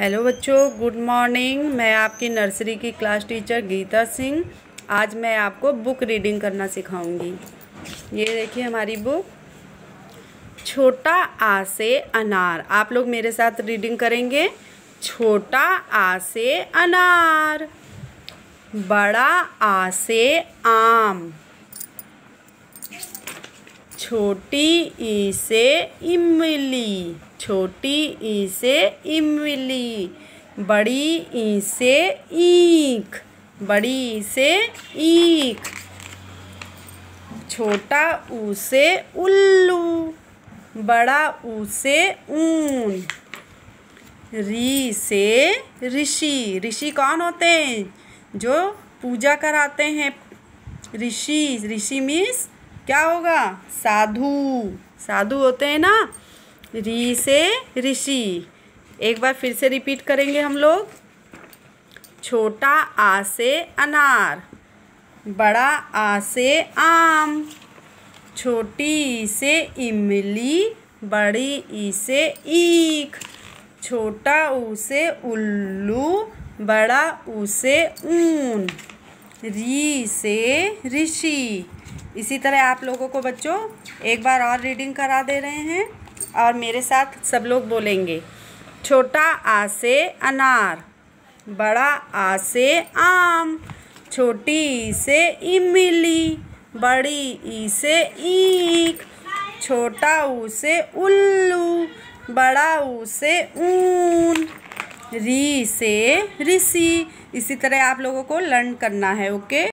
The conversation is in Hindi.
हेलो बच्चों, गुड मॉर्निंग। मैं आपकी नर्सरी की क्लास टीचर गीता सिंह। आज मैं आपको बुक रीडिंग करना सिखाऊँगी। ये देखिए हमारी बुक। छोटा आ से अनार। आप लोग मेरे साथ रीडिंग करेंगे। छोटा आ से अनार। बड़ा आ से आम। छोटी ई से इमली, छोटी ई से इमली, बड़ी ई से ईख, बड़ी ई से ईख, छोटा ऊ से उल्लू, बड़ा ऊ से ऊन, री से ऋषि। ऋषि कौन होते हैं? जो पूजा कराते हैं। ऋषि ऋषि मीन्स क्या होगा? साधु। साधु होते हैं ना? री से ऋषि। एक बार फिर से रिपीट करेंगे हम लोग। छोटा आ से अनार, बड़ा आ से आम, छोटी ई से इमली, बड़ी ई से ईख, छोटा ऊ से उल्लू, बड़ा ऊ से ऊन, री से ऋषि। इसी तरह आप लोगों को बच्चों, एक बार और रीडिंग करा दे रहे हैं और मेरे साथ सब लोग बोलेंगे। छोटा आ से अनार, बड़ा आ से आम, छोटी ई से इमली, बड़ी ई से ईख, छोटा ऊ से उल्लू, बड़ा ऊ से ऊन, री से ऋषि। इसी तरह आप लोगों को लर्न करना है ओके